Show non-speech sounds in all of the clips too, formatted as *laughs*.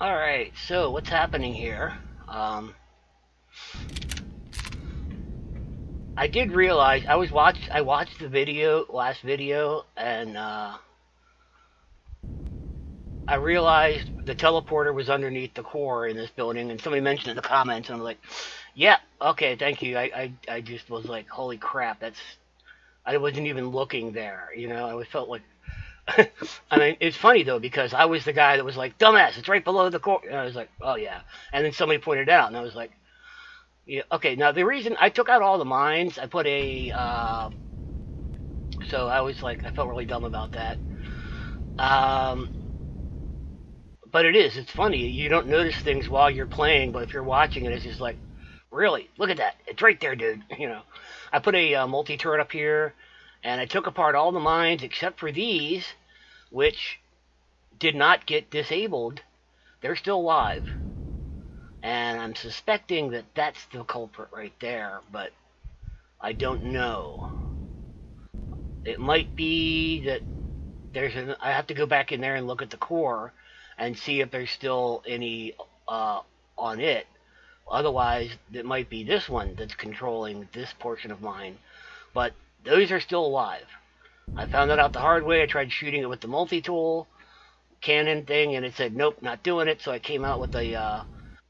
Alright, so what's happening here? Um, I did realize I was watched I watched the video last video and uh, I realized the teleporter was underneath the core in this building and somebody mentioned in the comments and I'm like, yeah, okay, thank you. I, I, I just was like, holy crap, that's I wasn't even looking there, you know, I felt like *laughs* I mean, it's funny though because I was the guy that was like, "Dumbass, it's right below the core." And I was like, "Oh yeah," and then somebody pointed it out, and I was like, "Yeah, okay." Now the reason I took out all the mines, I put a, uh, so I was like, I felt really dumb about that. Um, but it is, it's funny. You don't notice things while you're playing, but if you're watching it, it's just like, really, look at that, it's right there, dude. *laughs* You know, I put a uh, multi turret up here and I took apart all the mines except for these, which did not get disabled. They're still live. And I'm suspecting that that's the culprit right there, but I don't know. It might be that there's an, I have to go back in there and look at the core and see if there's still any uh, on it. Otherwise, it might be this one that's controlling this portion of mine. But those are still alive. I found that out the hard way. I tried shooting it with the multi-tool cannon thing, and it said, nope, not doing it. So I came out with the uh,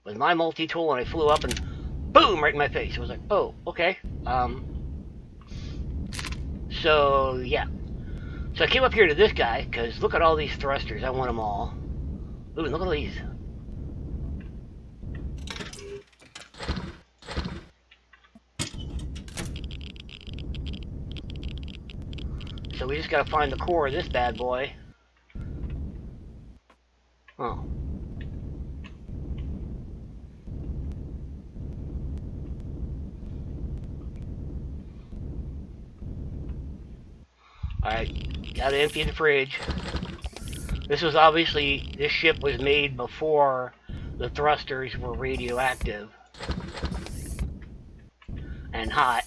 with my multi-tool, and I flew up and boom, right in my face. I was like, oh, okay. Um, so, yeah. So I came up here to this guy, because look at all these thrusters. I want them all. Ooh, look at all these. So we just gotta find the core of this bad boy. Oh. Alright, gotta empty the fridge. This was obviously, this ship was made before the thrusters were radioactive and hot.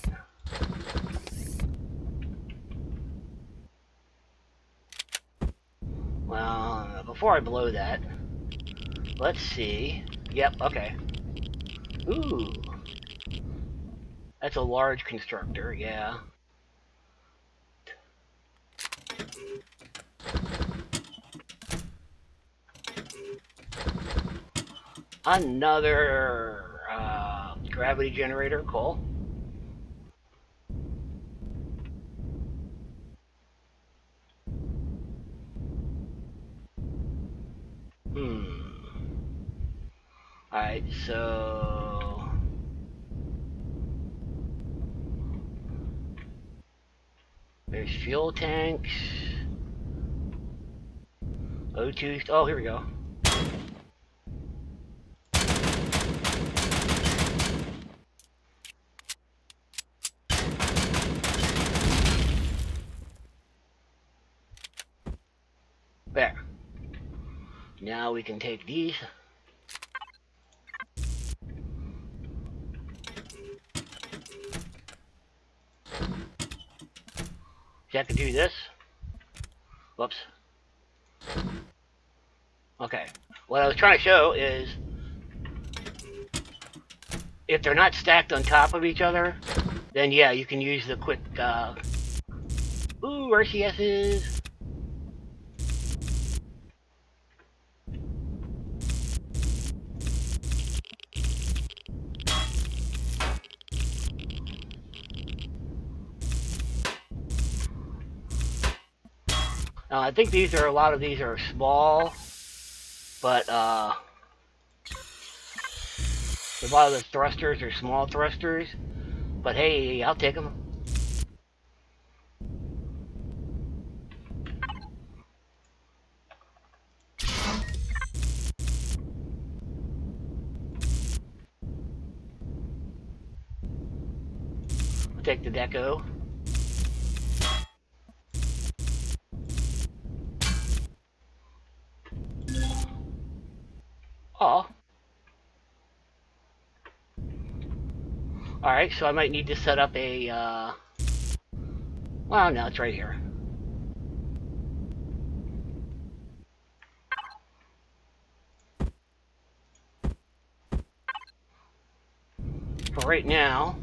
Well, before I blow that, let's see. Yep, okay. Ooh. That's a large constructor, yeah. Another uh, gravity generator, cool. Hmm. Alright, so... There's fuel tanks. O2... Oh, here we go. There. Now we can take these. See, I can do this. Whoops. Okay. What I was trying to show is if they're not stacked on top of each other, then yeah, you can use the quick, uh, ooh, RCSs. Think these are, a lot of these are small, but, uh, a lot of the thrusters are small thrusters, but hey, I'll take them. I'll take the deco. Alright, so I might need to set up a, uh... Well, no, it's right here. For right now,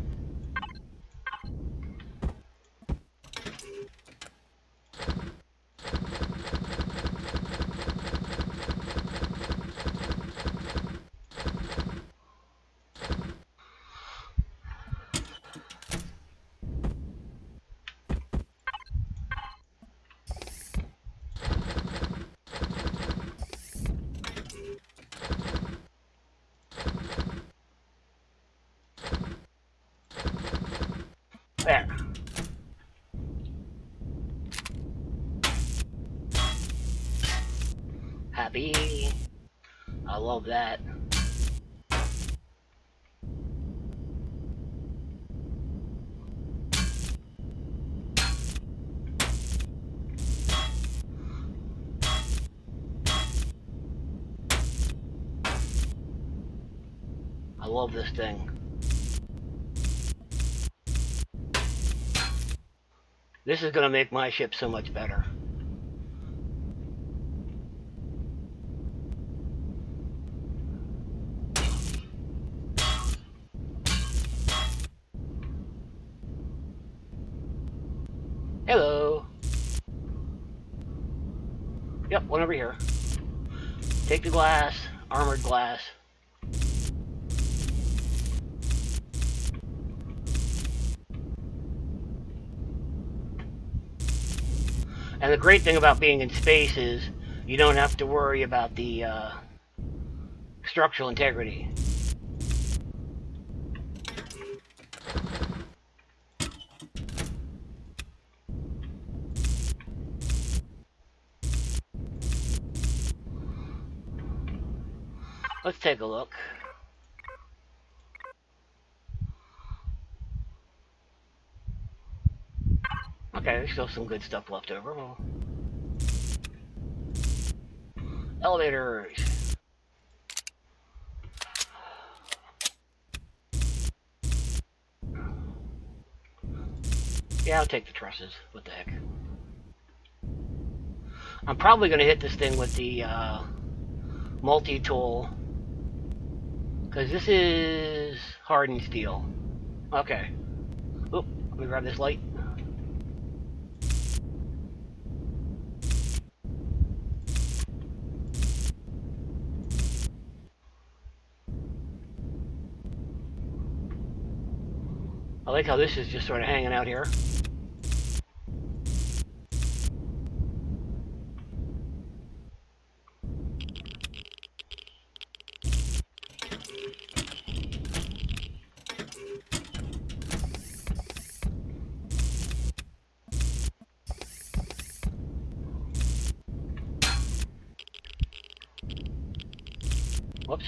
Love this thing. This is going to make my ship so much better. Hello. Yep, one over here. Take the glass, armored glass. And the great thing about being in space is you don't have to worry about the uh, structural integrity. Let's take a look. Okay, there's still some good stuff left over. Well, elevators. Yeah, I'll take the trusses. What the heck. I'm probably going to hit this thing with the uh, multi-tool. Because this is hardened steel. Okay. Oop, let me grab this light. I like how this is just sort of hanging out here. Whoops.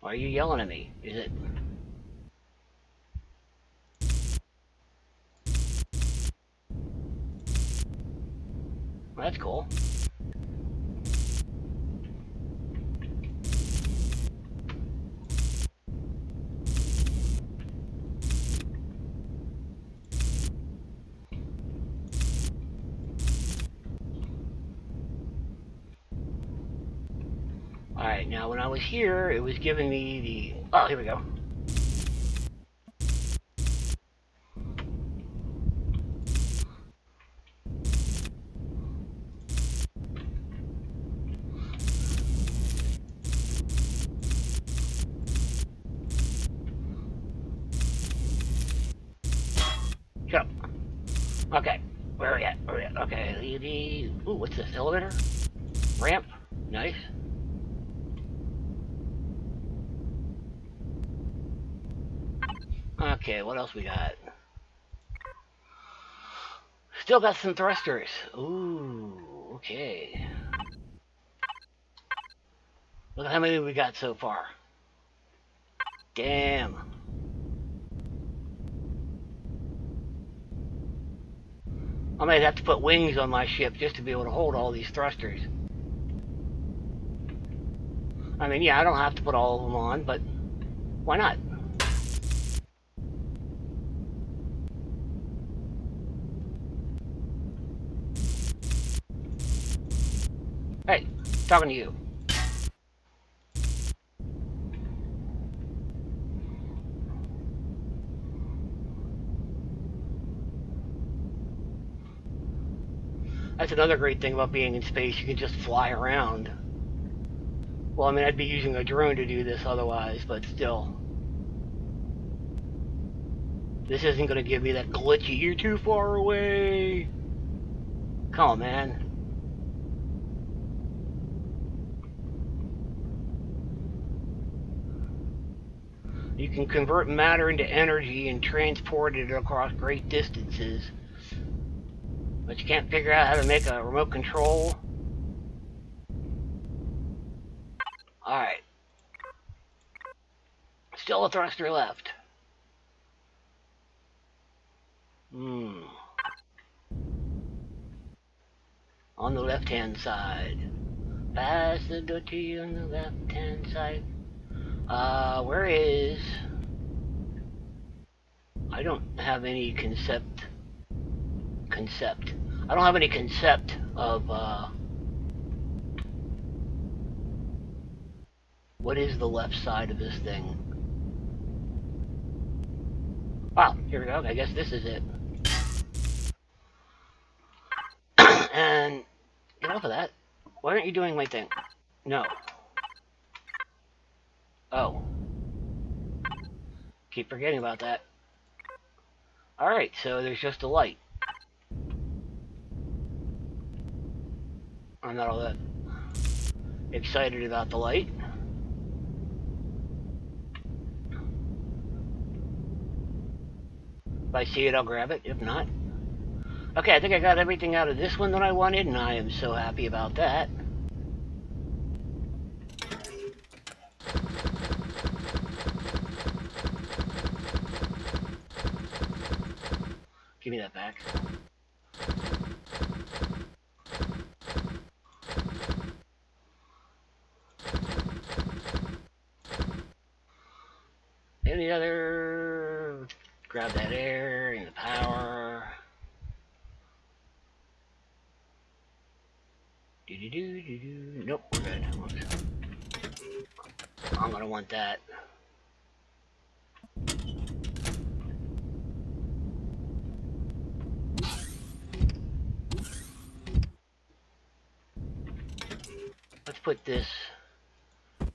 Why are you yelling at me? Is it... Well, that's cool. Alright, now when I was here, it was giving me the... Oh, here we go. Okay, where are we at? Where are we at? Okay, ooh, what's this? Elevator? Ramp? Nice. Okay, what else we got? Still got some thrusters. Ooh, okay. Look at how many we got so far. Damn. I might have to put wings on my ship just to be able to hold all these thrusters. I mean, yeah, I don't have to put all of them on, but why not? Hey, talking to you. That's another great thing about being in space. You can just fly around. Well, I mean, I'd be using a drone to do this otherwise, but still. This isn't going to give me that glitchy, you're too far away. Come on, man. You can convert matter into energy and transport it across great distances. But you can't figure out how to make a remote control? Alright. Still a thruster left. Hmm. On the left-hand side. Pass the dirty on the left-hand side. Uh, where is... I don't have any concept... Concept. I don't have any concept of, uh... What is the left side of this thing? Wow, here we go. I guess this is it. *coughs* and get off of that. Why aren't you doing my thing? No. Oh. Keep forgetting about that. Alright, so there's just a light. I'm not all that excited about the light. If I see it, I'll grab it. If not... Okay, I think I got everything out of this one that I wanted, and I am so happy about that. Give me that back. Any other... Grab that air and the power. Do do do do do. Nope, we're good. I'm gonna want that. Let's put this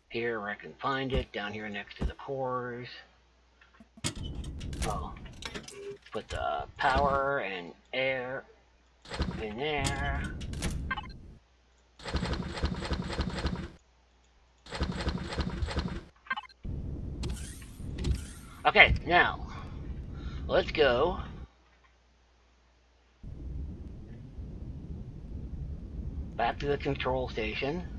here where I can find it, down here next to the cores. Oh. Put the power and air in there. Okay, now, let's go back to the control station.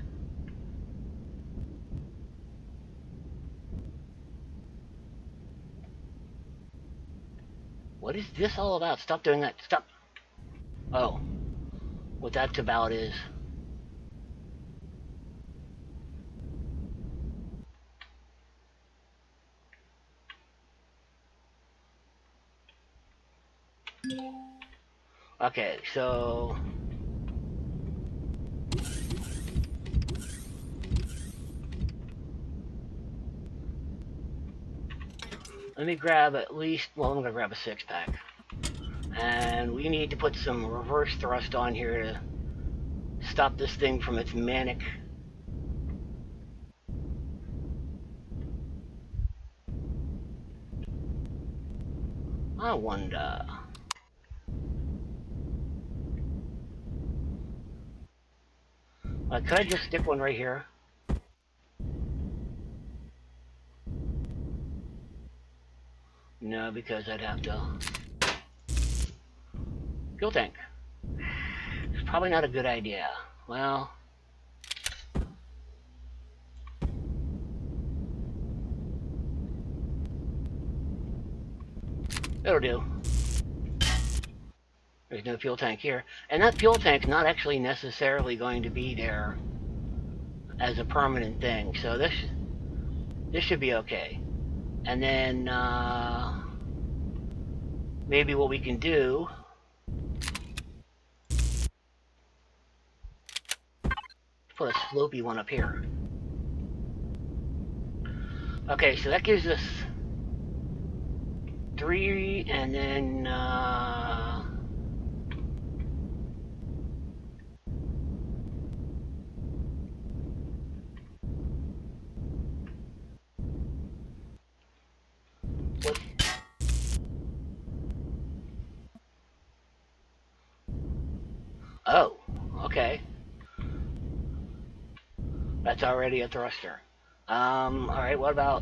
What is this all about? Stop doing that. Stop. Oh. What that's about is... Okay, so... Let me grab at least, well, I'm going to grab a six pack. And we need to put some reverse thrust on here to stop this thing from its manic I wonder. Uh, could I just stick one right here? No, because I'd have to... Fuel tank. It's probably not a good idea. Well... It'll do. There's no fuel tank here. And that fuel tank's not actually necessarily going to be there as a permanent thing. So this this should be okay. And then uh, maybe what we can do put a slopey one up here. Okay, so that gives us three, and then, uh... What? Oh, okay. That's already a thruster. Um, alright, what about...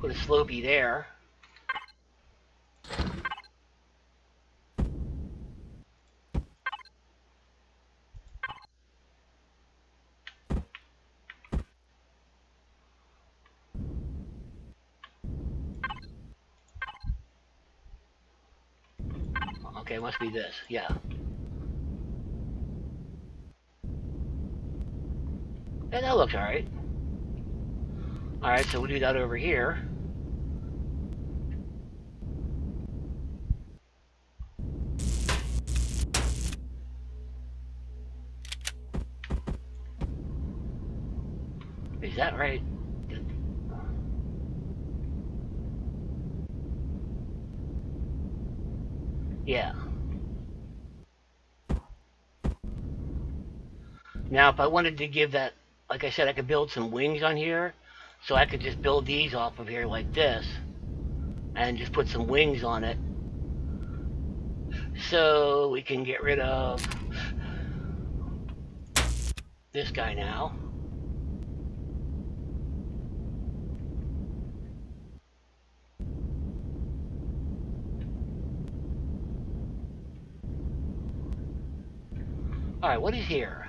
Put a slopey there. Okay, it must be this, yeah. And that looks alright. Alright, so we'll do that over here. Is that right? Yeah. Now, if I wanted to give that, like I said, I could build some wings on here. So I could just build these off of here like this. And just put some wings on it. So we can get rid of this guy now. Alright, what is here?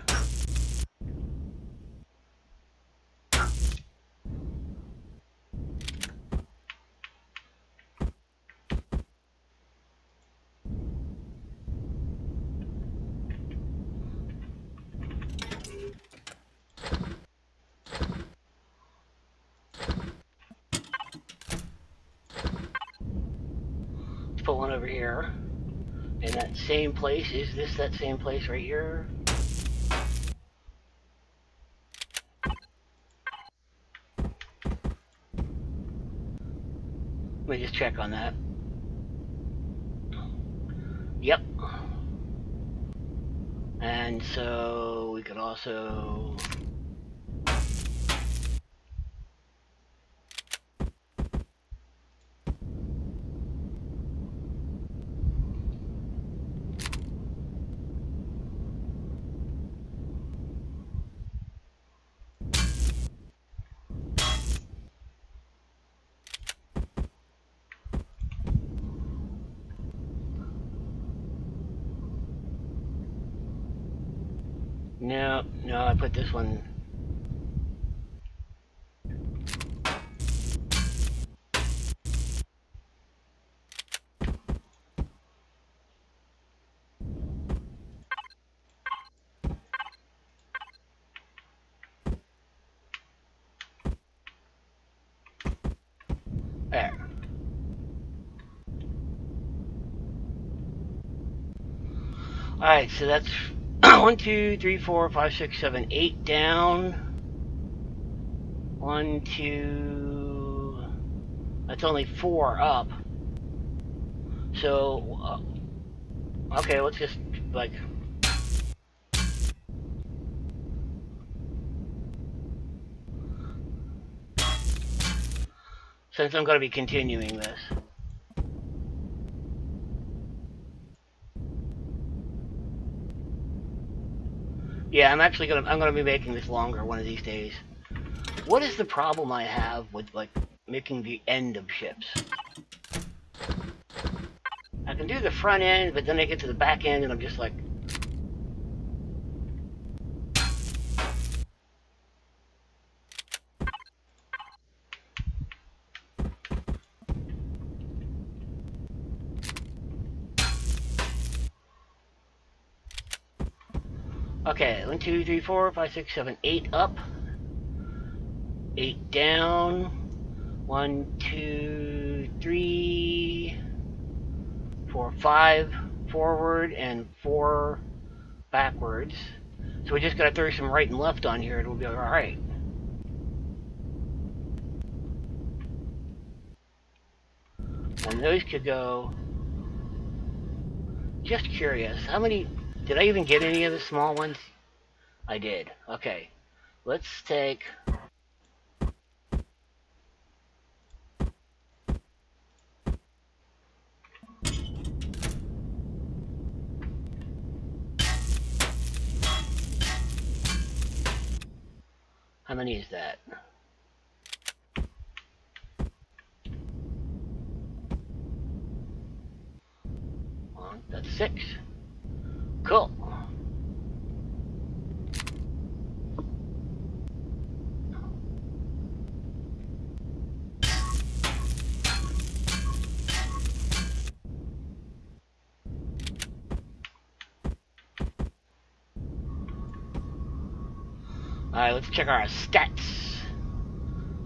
Let's put one over here. In that same place. Is this that same place right here? Let me just check on that. Yep. And so we could also No, put this one. Alright, so that's one, two, three, four, five, six, seven, eight down. One, two. That's only four up. So, uh, okay, let's just like. Since I'm going to be continuing this. Yeah, I'm actually gonna I'm gonna be making this longer one of these days. What is the problem I have with like making the end of ships? I can do the front end, but then I get to the back end and I'm just like Okay, one, two, three, four, five, six, seven, eight up. Eight down. One, two, three, four, five forward and four backwards. So we just gotta throw some right and left on here, it'll be alright. And those could go... Just curious, how many... Did I even get any of the small ones? I did. Okay. Let's take... How many is that? One, that's six. Cool. Alright, let's check our stats.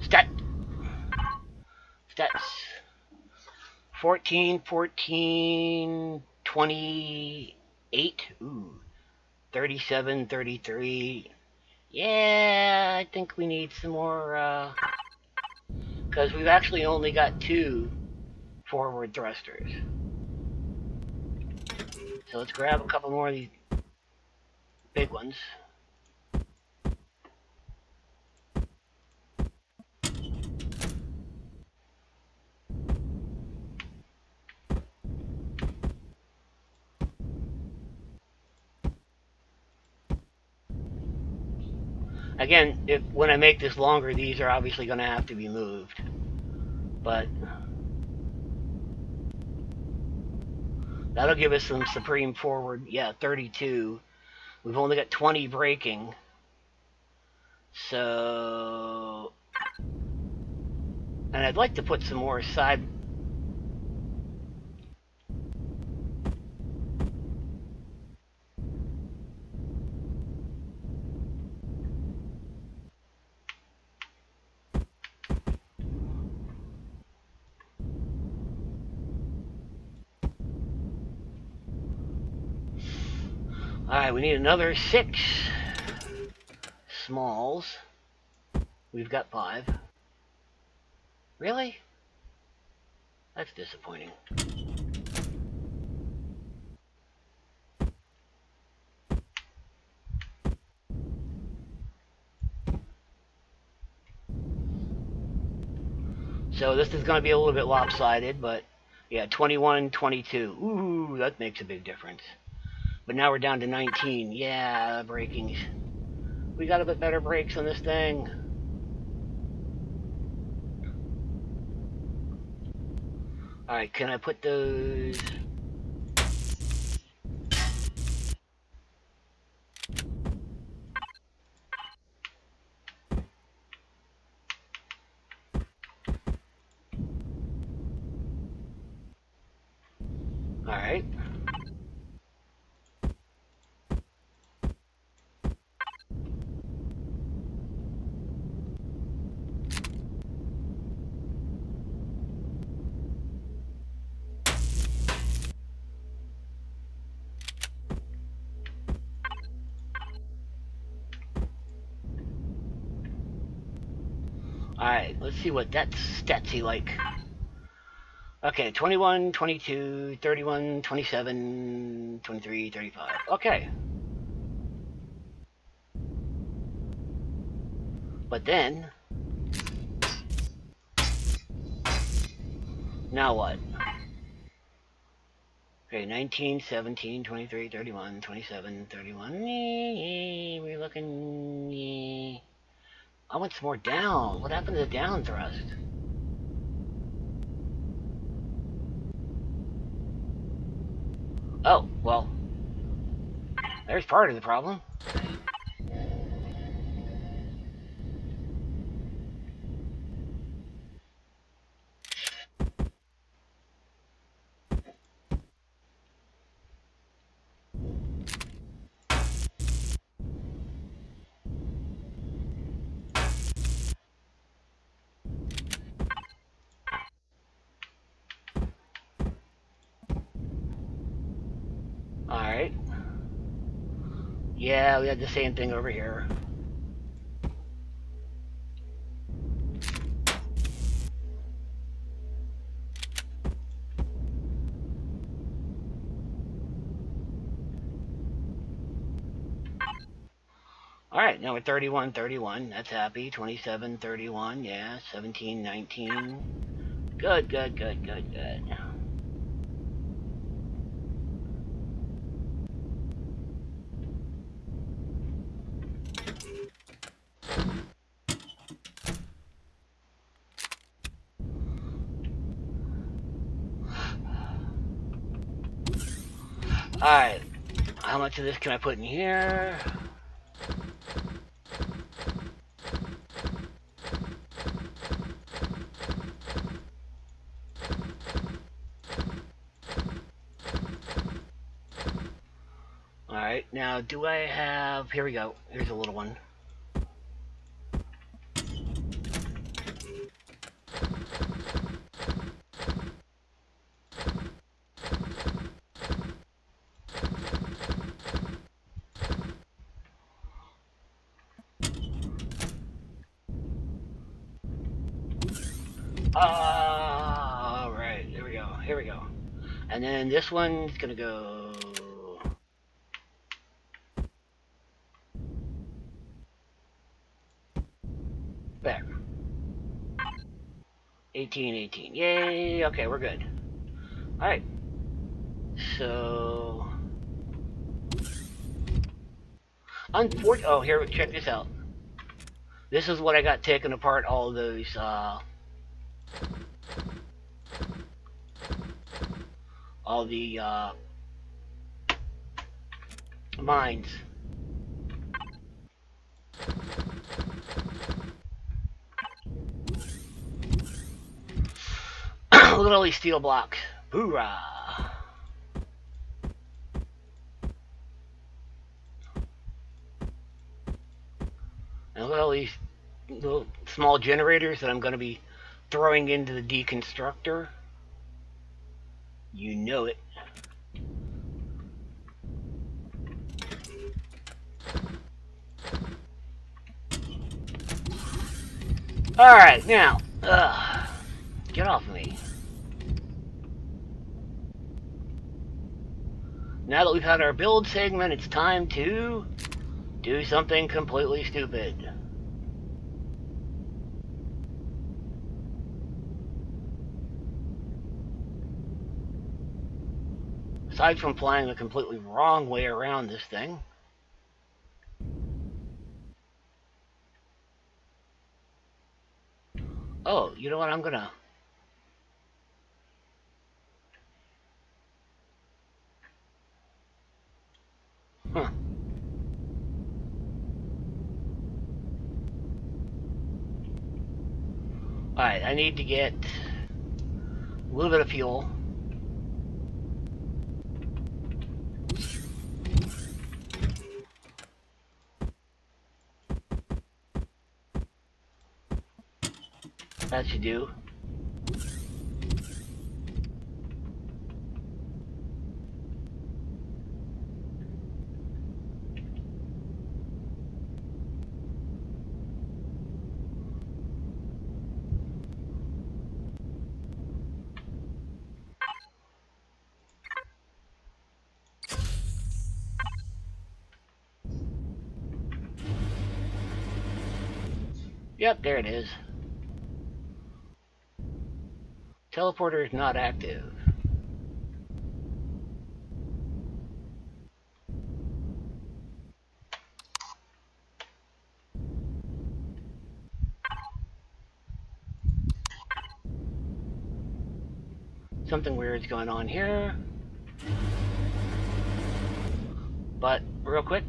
Stat. Stats. 14, 14, 28. Ooh. 37, 33. Yeah, I think we need some more, uh... Because we've actually only got two forward thrusters. So let's grab a couple more of these big ones. Again, if when I make this longer, these are obviously going to have to be moved. But that'll give us some supreme forward. Yeah, 32. We've only got 20 braking. So... And I'd like to put some more side need another six smalls. We've got five. Really? That's disappointing. So this is going to be a little bit lopsided, but yeah, 21, 22. Ooh, that makes a big difference. But now we're down to 19. Yeah, braking. We got a bit better brakes on this thing. Alright, can I put those... Alright. Alright, let's see what that's statsy like. Okay, 21, 22, 31, 27, 23, 35. Okay. But then... Now what? Okay, 19, 17, 23, 31, 27, 31. We're looking... I want some more down. What happened to the down thrust? Oh, well. There's part of the problem. Yeah, we had the same thing over here. All right, now we're 31, 31. That's happy. 27, 31. Yeah, 17, 19. Good, good, good, good, good. Alright, how much of this can I put in here? Alright, now do I have... Here we go. Here's a little one. Alright, there we go. Here we go. And then this one's gonna go... There. 18, 18. Yay! Okay, we're good. Alright. So... Unfor oh, here, check this out. This is what I got taken apart all those, uh... All the, uh... Mines. *clears throat* These steel blocks. Hoorah! And look at all these little small generators that I'm going to be throwing into the deconstructor. You know it. Alright, now, uh, get off me. Now that we've had our build segment, it's time to do something completely stupid. Aside from flying the completely wrong way around this thing. Oh, you know what? I'm gonna... Huh. Alright, I need to get a little bit of fuel. That should do. Yep, there it is. Teleporter is not active. Something weird's going on here. But, real quick,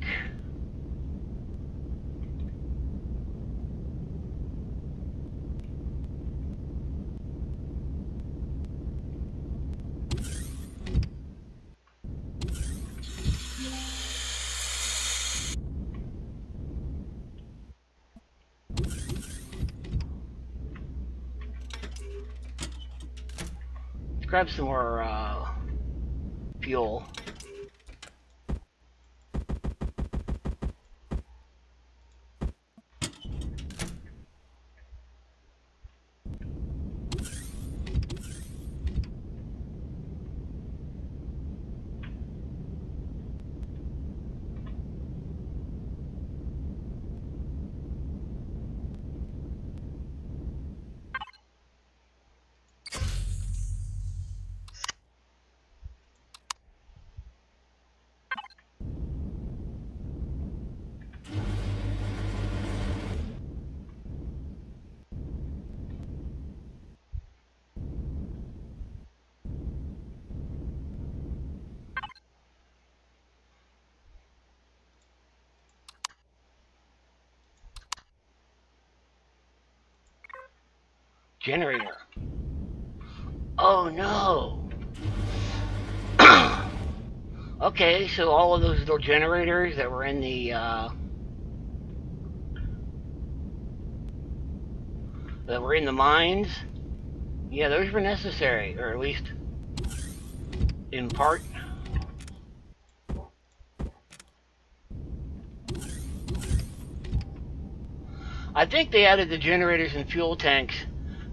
grab some more uh, fuel. Generator. Oh no! *coughs* okay, so all of those little generators that were in the, uh, that were in the mines, yeah, those were necessary, or at least in part. I think they added the generators and fuel tanks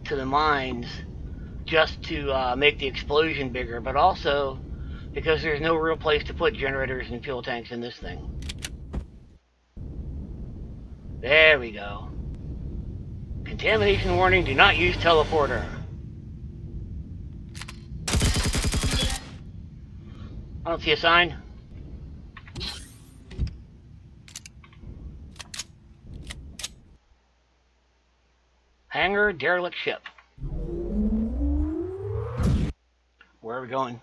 to the mines just to uh, make the explosion bigger, but also because there's no real place to put generators and fuel tanks in this thing. There we go. Contamination warning, do not use teleporter. I don't see a sign. Hangar, derelict ship. Where are we going?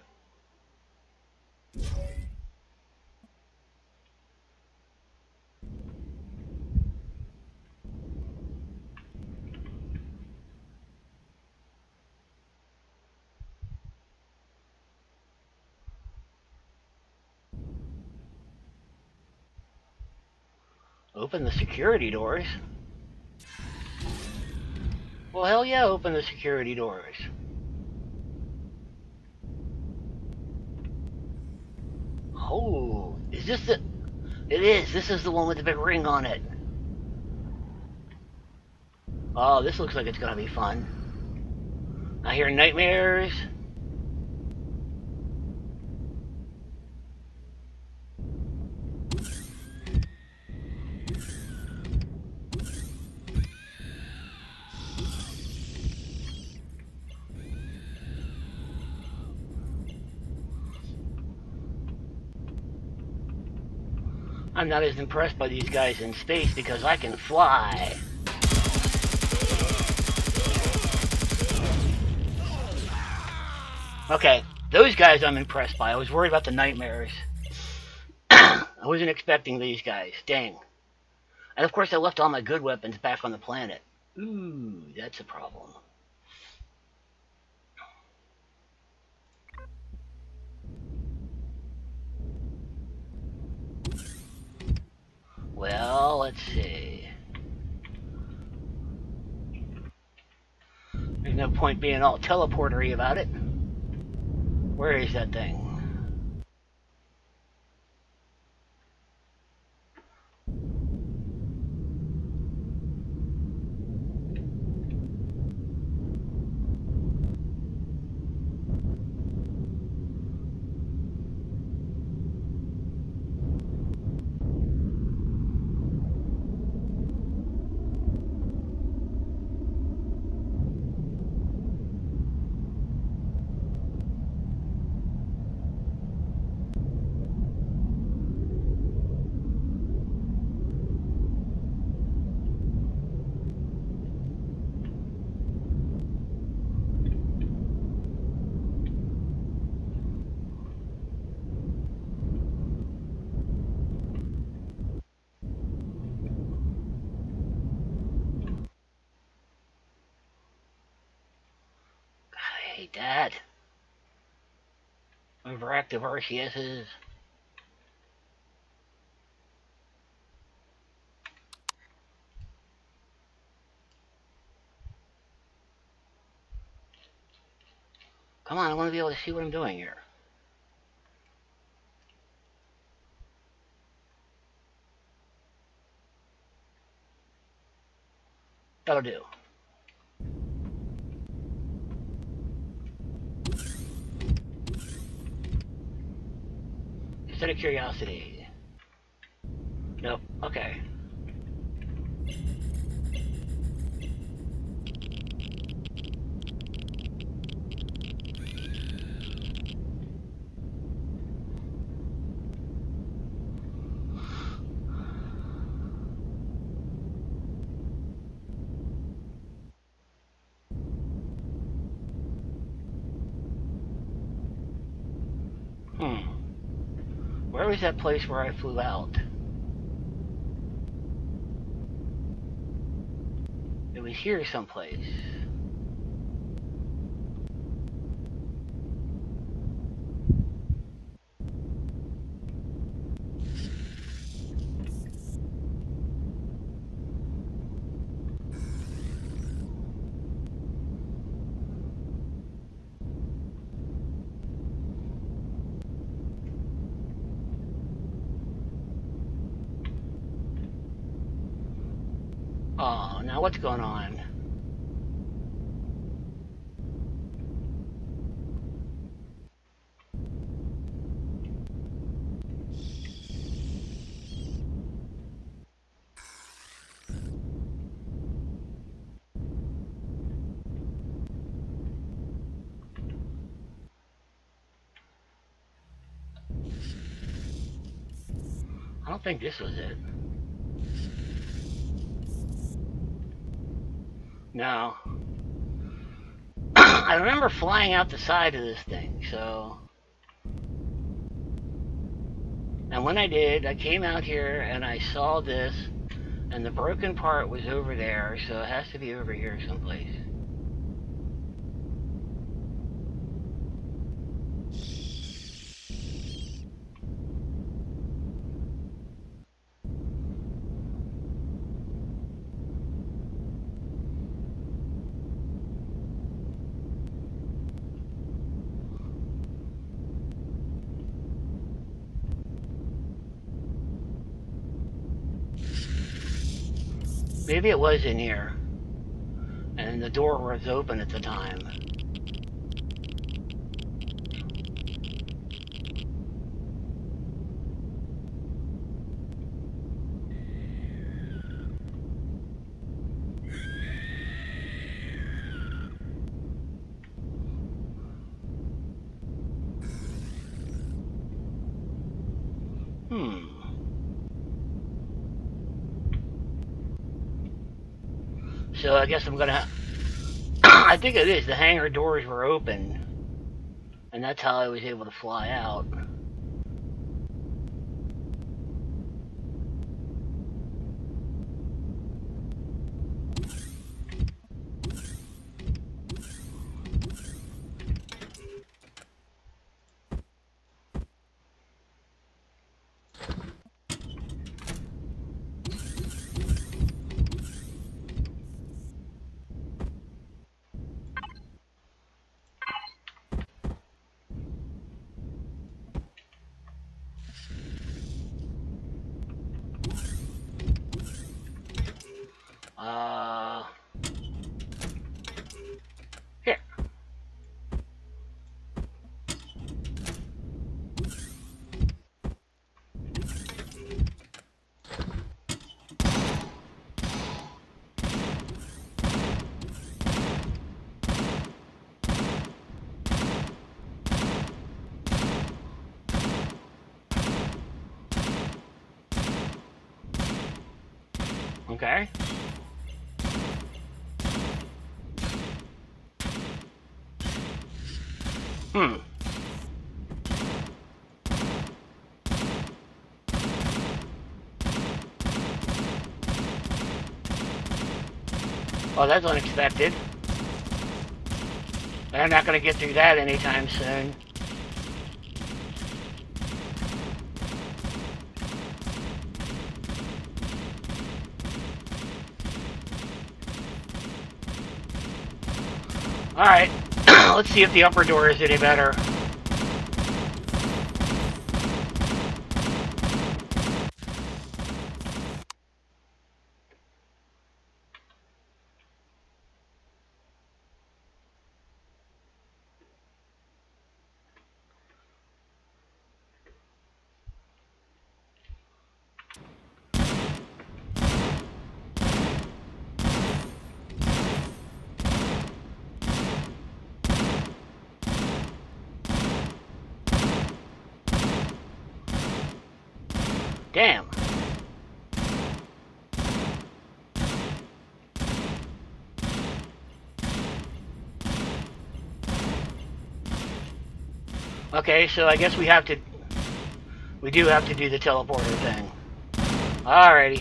Open the security doors. Well, hell yeah, open the security doors. Oh, is this the... It is. This is the one with the big ring on it. Oh, this looks like it's gonna be fun. I hear nightmares. I'm not as impressed by these guys in space because I can fly. Okay, those guys I'm impressed by. I was worried about the nightmares. *coughs* I wasn't expecting these guys. Dang. And of course I left all my good weapons back on the planet. Ooh, that's a problem. Well, let's see. There's no point being all teleportery about it. Where is that thing? Hey, Dad. Overactive RCSs. Come on, I want to be able to see what I'm doing here. That'll do. Out of curiosity. Nope. Okay. Hmm. Where was that place where I flew out? It was here someplace. Oh, now what's going on? I don't think this was it. Now, *coughs* I remember flying out the side of this thing, so... And when I did, I came out here and I saw this, and the broken part was over there, so it has to be over here someplace. Maybe it was in here. And the door was open at the time. Hmm. So I guess I'm gonna. *coughs* I think it is. The hangar doors were open, and that's how I was able to fly out. Uh, here. Okay. Hmm. Oh, that's unexpected. I'm not going to get through that anytime soon. Alright, *clears throat* let's see if the upper door is any better. Damn. Okay, so I guess we have to... We do have to do the teleporter thing. Alrighty.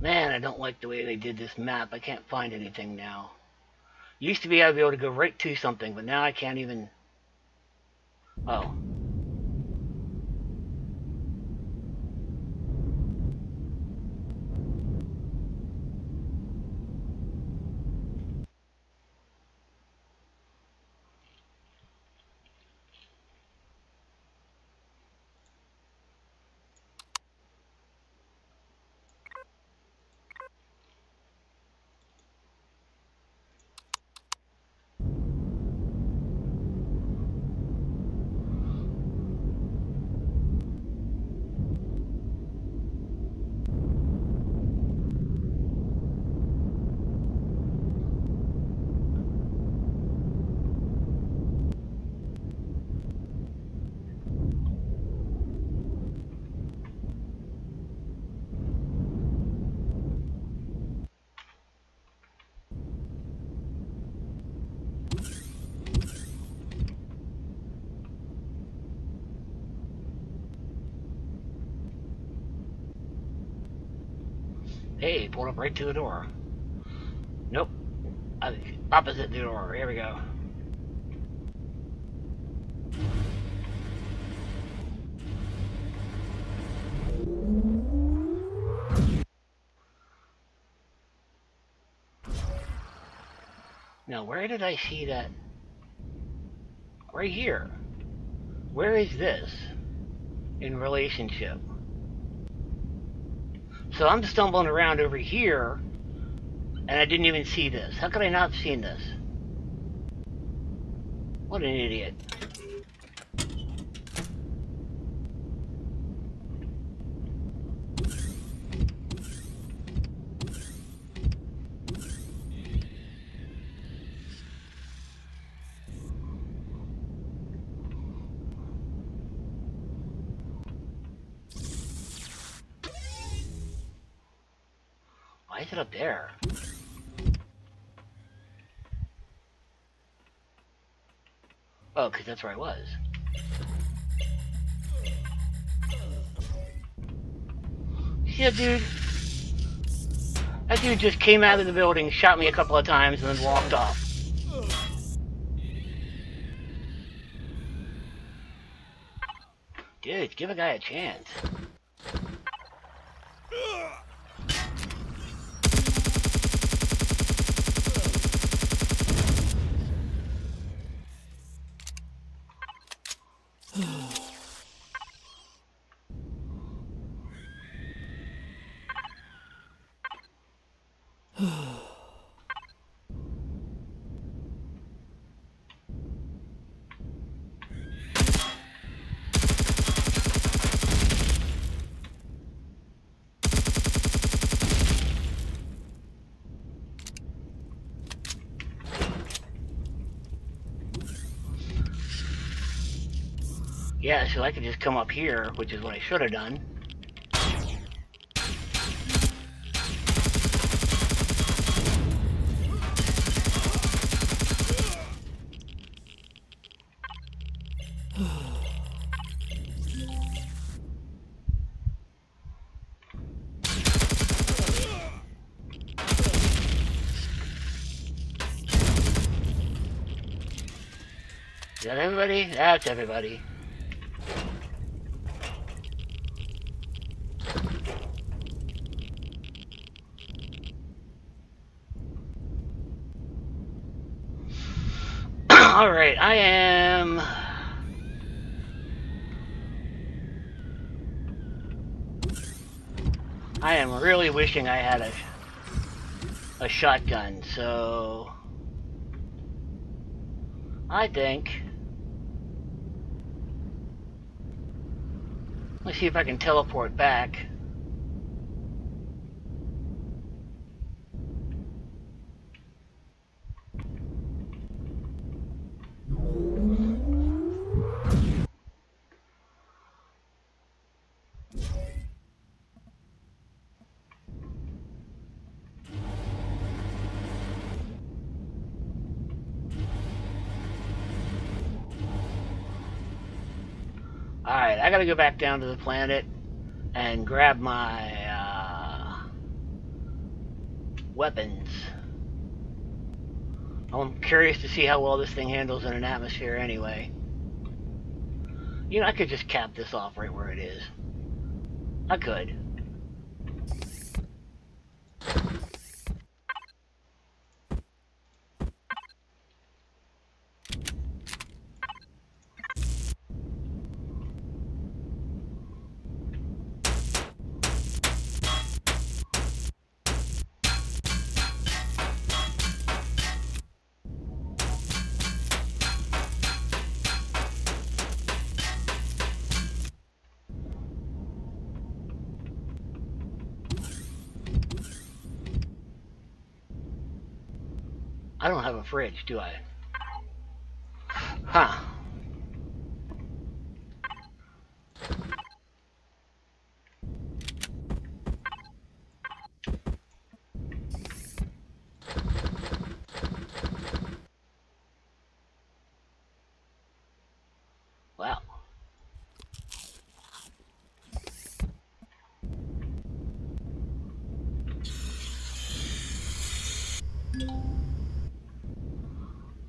Man, I don't like the way they did this map. I can't find anything now. Used to be I'd be able to go right to something, but now I can't even... Oh. Hey, pulled up right to the door. Nope. Uh, opposite the door. Here we go. Now, where did I see that? Right here. Where is this in relationship? So I'm stumbling around over here, and I didn't even see this. How could I not have seen this? What an idiot. It up there? Oh, because that's where I was. Yeah, dude. That dude just came out of the building, shot me a couple of times, and then walked off. Dude, give a guy a chance. So I could just come up here, which is what I should have done. *sighs* Is everybody? That's everybody. Alright, I am... I am really wishing I had a, a shotgun, so... I think... Let's see if I can teleport back. Go back down to the planet and grab my uh, weapons. I'm curious to see how well this thing handles in an atmosphere anyway. You know, I could just cap this off right where it is. I could. Do I? Huh. Wow.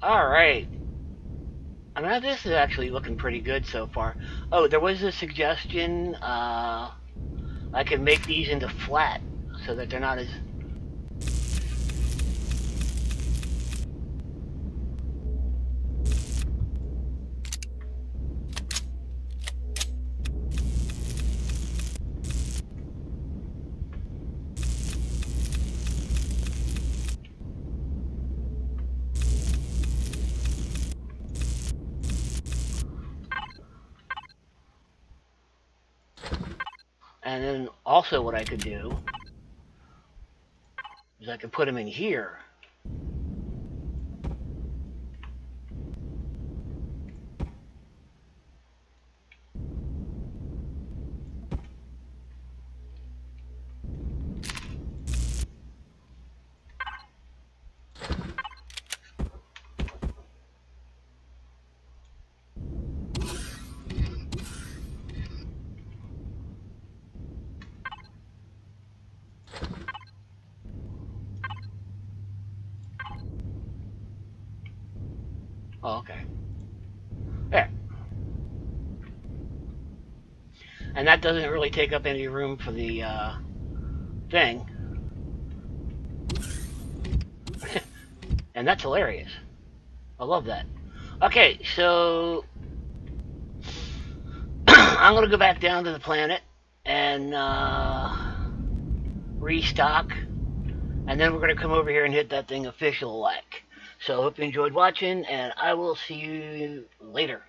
Alright. I mean, this is actually looking pretty good so far. Oh, there was a suggestion, uh, I can make these into flat so that they're not as And then also what I could do is I could put them in here. Oh, okay. There. And that doesn't really take up any room for the uh, thing. *laughs* and that's hilarious. I love that. Okay, so *clears throat* I'm gonna go back down to the planet and uh, restock, and then we're gonna come over here and hit that thing official like. So I hope you enjoyed watching, and I will see you later.